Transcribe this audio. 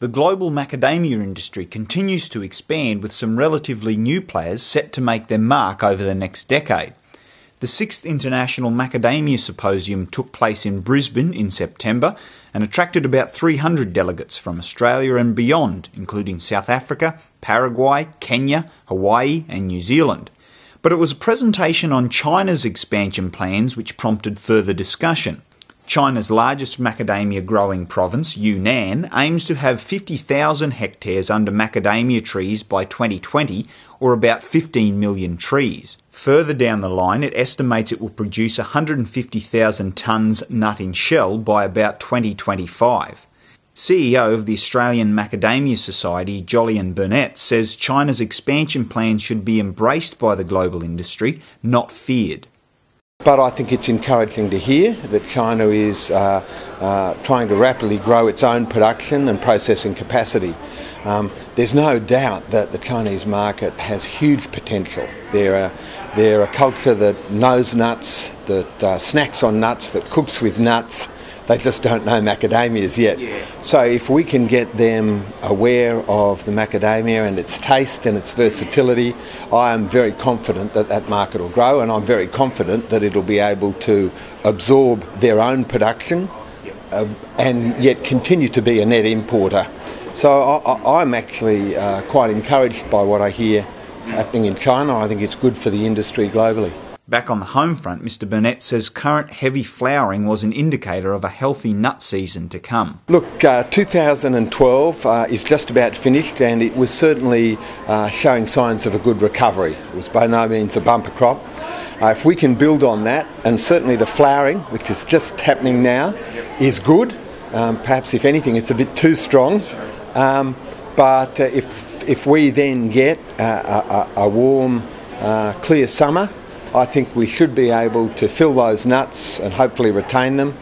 The global macadamia industry continues to expand with some relatively new players set to make their mark over the next decade. The sixth International Macadamia Symposium took place in Brisbane in September and attracted about 300 delegates from Australia and beyond, including South Africa, Paraguay, Kenya, Hawaii, and New Zealand. But it was a presentation on China's expansion plans which prompted further discussion. China's largest macadamia growing province, Yunnan, aims to have 50,000 hectares under macadamia trees by 2020, or about 15 million trees. Further down the line, it estimates it will produce 150,000 tonnes nut in shell by about 2025. CEO of the Australian Macadamia Society, Jolyon Burnett, says China's expansion plans should be embraced by the global industry, not feared. But I think it's encouraging to hear that China is uh, uh, trying to rapidly grow its own production and processing capacity. Um, there's no doubt that the Chinese market has huge potential. They're a, they're a culture that knows nuts, that uh, snacks on nuts, that cooks with nuts, they just don't know macadamias yet. Yeah. So if we can get them aware of the macadamia and its taste and its versatility, I am very confident that that market will grow, and I'm very confident that it'll be able to absorb their own production uh, and yet continue to be a net importer. So I, am actually uh, quite encouraged by what I hear happening in China. I think it's good for the industry globally. Back on the home front, Mr. Burnett says current heavy flowering was an indicator of a healthy nut season to come. Look, uh, 2012 uh, is just about finished and it was certainly uh, showing signs of a good recovery. It was by no means a bumper crop. Uh, if we can build on that, and certainly the flowering, which is just happening now, is good. Um, perhaps, if anything, it's a bit too strong. Um, but uh, if, if we then get uh, a, a warm, clear summer, I think we should be able to fill those nuts and hopefully retain them